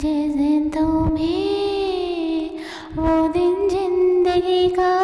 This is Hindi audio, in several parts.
जिस दिन तुम्हें वो दिन ज़िंदगी का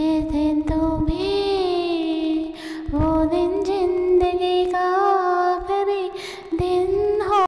गा दिल जिस दिन तुम